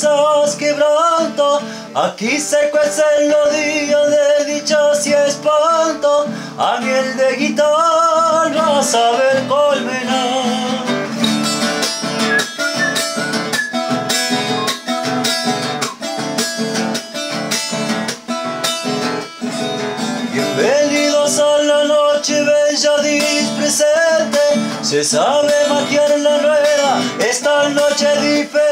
Risas quebranto, aquí se cuecen los días de dichas y espanto, a miel de guitarra saber colmenar. Bienvenidos a la noche bella presente, se sabe matear la rueda, esta noche diferente,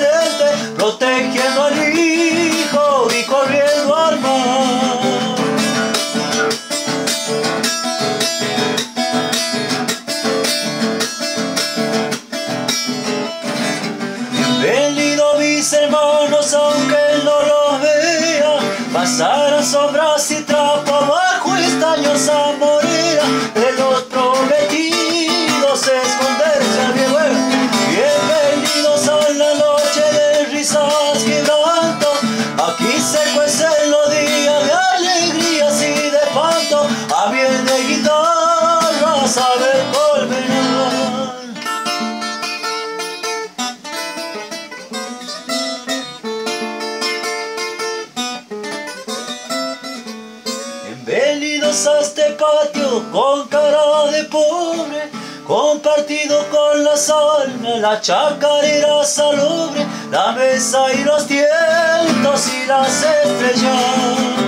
pasar compartido con las almas, la chacarera salubre, la mesa y los tientos y las estrellas.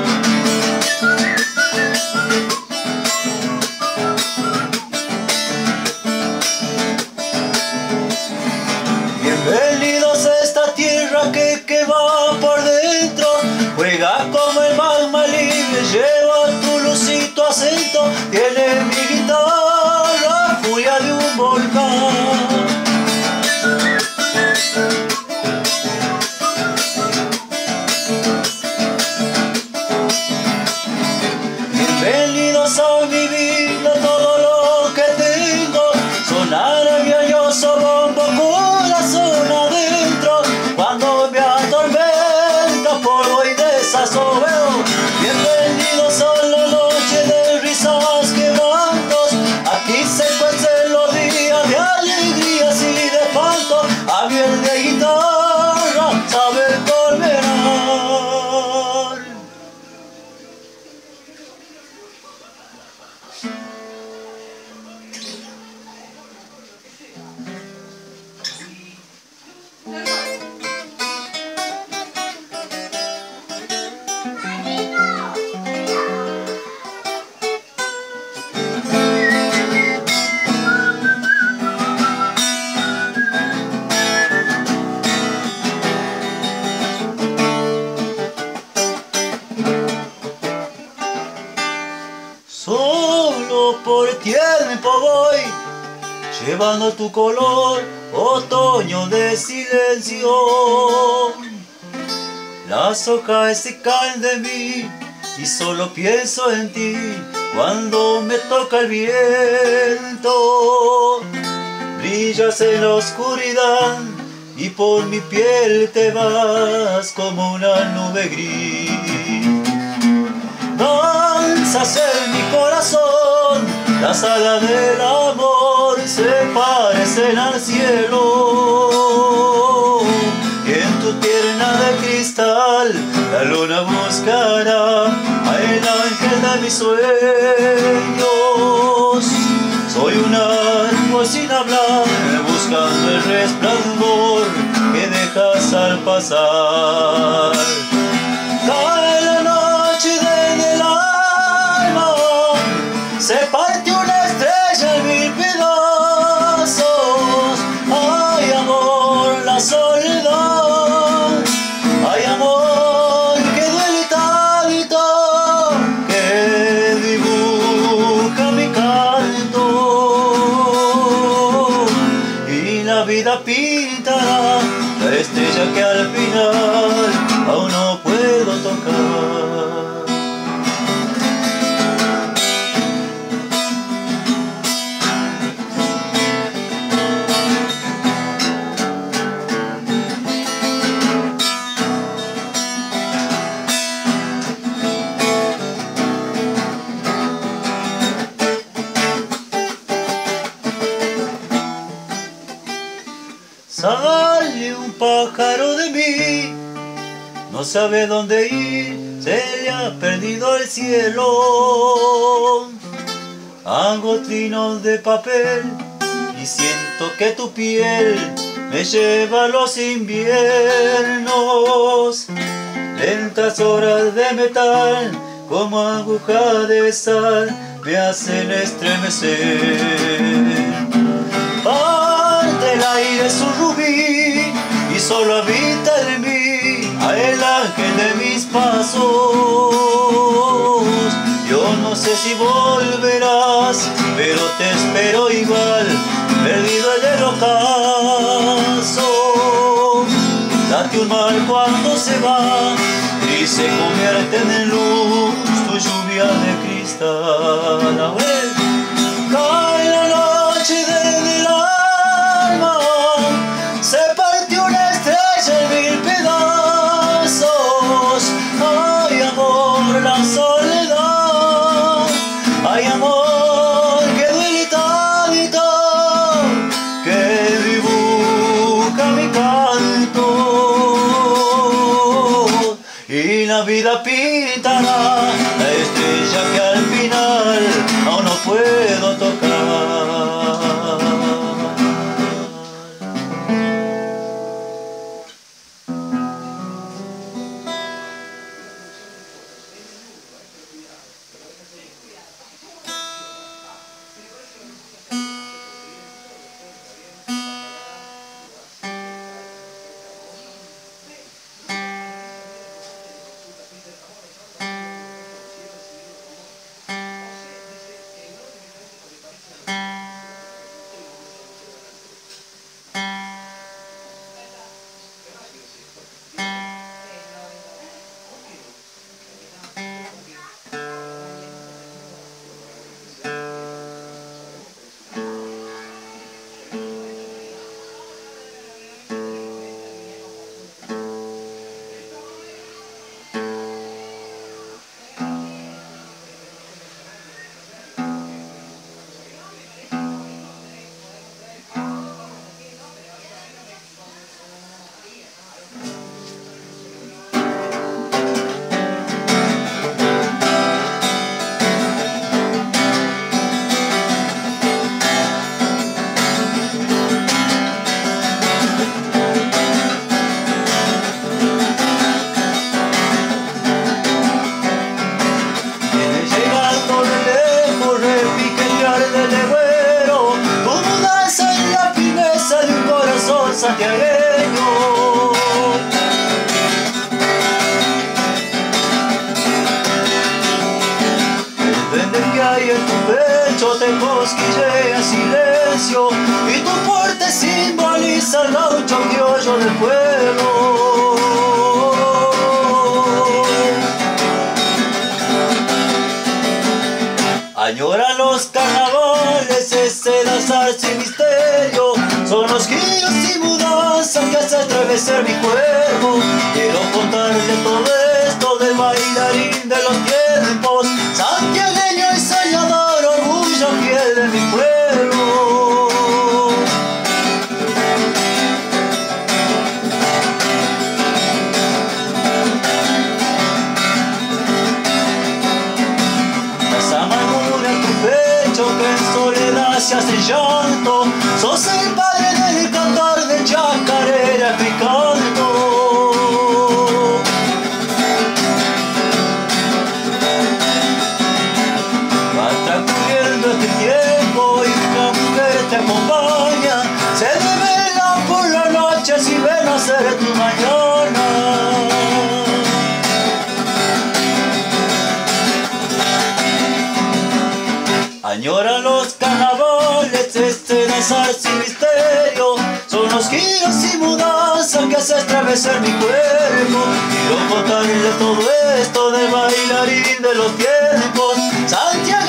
Llevando tu color, otoño de silencio. Las hojas se caen de mí y solo pienso en ti cuando me toca el viento. Brillas en la oscuridad y por mi piel te vas como una nube gris. Danzas en mi corazón, las alas amor se parecen al cielo. Y en tu pierna de cristal, la luna buscará al ángel de mis sueños. Soy un árbol sin hablar, buscando el resplandor que dejas al pasar. Cae la noche desde el alma, se Sale un pájaro de mí, no sabe dónde ir, se le ha perdido el cielo. Hago trinos de papel y siento que tu piel me lleva a los inviernos. Lentas horas de metal como aguja de sal me hacen estremecer. Yo no sé si volverás, pero te espero igual, perdido el ocaso. Date un mal cuando se va y se convierte en luz tu lluvia de cristal. Y la vida pintará la estrella que hay en tu pecho te cosquillea silencio y tu fuerte simboliza el gaucho criollo del pueblo. Añora los carnavales, ese danzar sin misterio Son los giros y mudanzas que hace estremecer mi cuerpo Quiero contarte todo esto del bailarín de los tiempos se hace llanto. Sos el padre del cantar de chacarera mi canto. Va transcurriendo este tiempo y una mujer te acompaña. Se revela por la noche si ven a tu mañana. Carnavales, sin misterio. Son los giros y mudanzas que hace estremecer mi cuerpo. Quiero contarle todo esto de bailarín de los tiempos. Santiagueño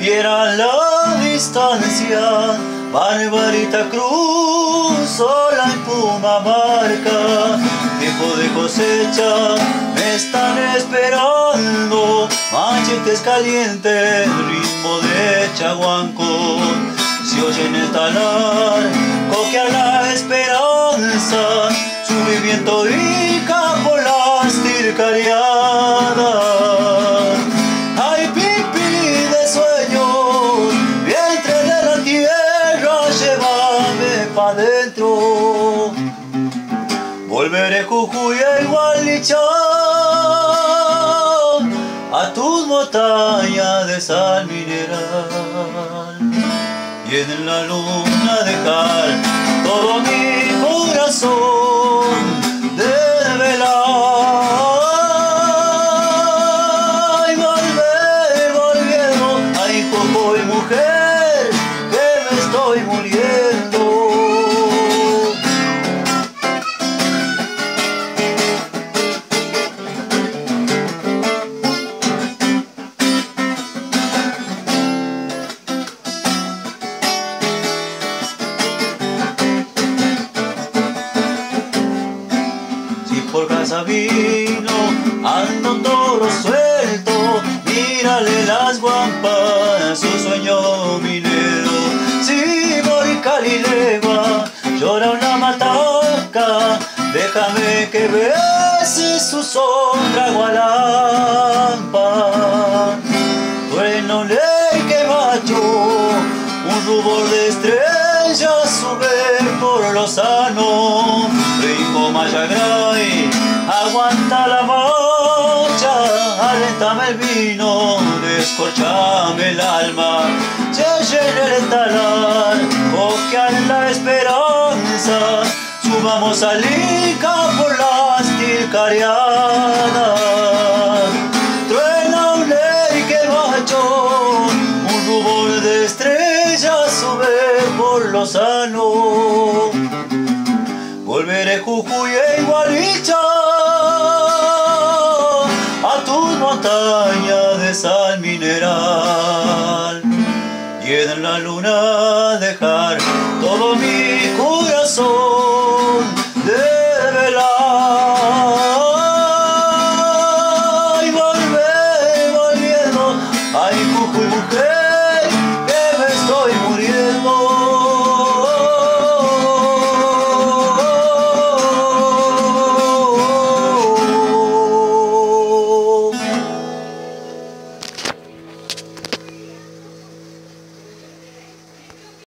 Fiera la distancia, Barbarita Cruz, sola en Puma Marca. Tiempo de cosecha, me están esperando. Machetes calientes, ritmo de chaguanco. Si oyen el talar, coquear la esperanza. Su viviento y por las tircariadas. De sal mineral. Y en la luna dejar todo mi corazón Vino, anda un toro suelto, mírale las guampas, su sueño minero. Si voy calilegua, llora una mataca, déjame que bese su sombra gualampa. Trueno ley que macho, un rubor de estrellas sube por lo sano. Rico Mayagray, aguanta la marcha, alentame el vino, descorchame el alma. Llena el talar, coquear la esperanza, subamos al Ica por las tilcariadas. Truena un que macho, un rubor de estrellas sube por lo sano. Volveré Jujuy e Igualicha a tus montañas de sal mineral. Y en la luna dejar todo mi